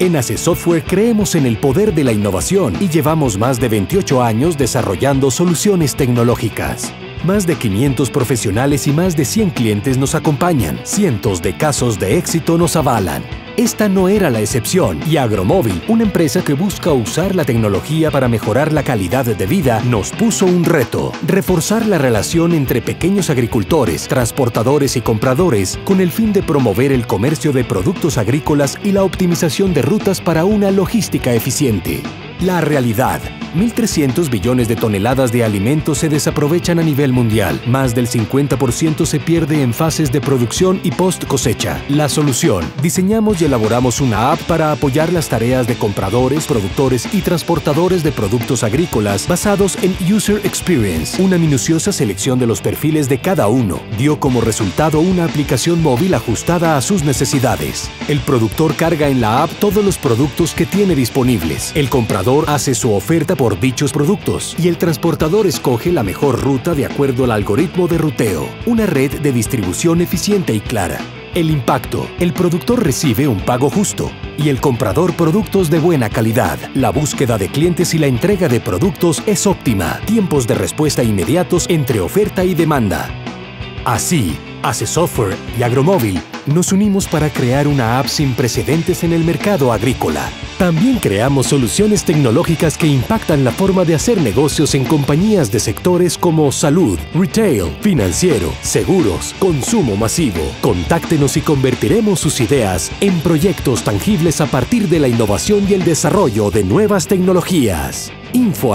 En ACE Software creemos en el poder de la innovación y llevamos más de 28 años desarrollando soluciones tecnológicas. Más de 500 profesionales y más de 100 clientes nos acompañan. Cientos de casos de éxito nos avalan. Esta no era la excepción y Agromóvil, una empresa que busca usar la tecnología para mejorar la calidad de vida, nos puso un reto, reforzar la relación entre pequeños agricultores, transportadores y compradores con el fin de promover el comercio de productos agrícolas y la optimización de rutas para una logística eficiente. La realidad. 1.300 billones de toneladas de alimentos se desaprovechan a nivel mundial. Más del 50% se pierde en fases de producción y post cosecha. La solución. Diseñamos y elaboramos una app para apoyar las tareas de compradores, productores y transportadores de productos agrícolas basados en User Experience. Una minuciosa selección de los perfiles de cada uno dio como resultado una aplicación móvil ajustada a sus necesidades. El productor carga en la app todos los productos que tiene disponibles. El comprador hace su oferta por dichos productos y el transportador escoge la mejor ruta de acuerdo al algoritmo de ruteo, una red de distribución eficiente y clara. El impacto. El productor recibe un pago justo y el comprador productos de buena calidad. La búsqueda de clientes y la entrega de productos es óptima. Tiempos de respuesta inmediatos entre oferta y demanda. Así, Ace Software y Agromóvil nos unimos para crear una app sin precedentes en el mercado agrícola. También creamos soluciones tecnológicas que impactan la forma de hacer negocios en compañías de sectores como salud, retail, financiero, seguros, consumo masivo. Contáctenos y convertiremos sus ideas en proyectos tangibles a partir de la innovación y el desarrollo de nuevas tecnologías. info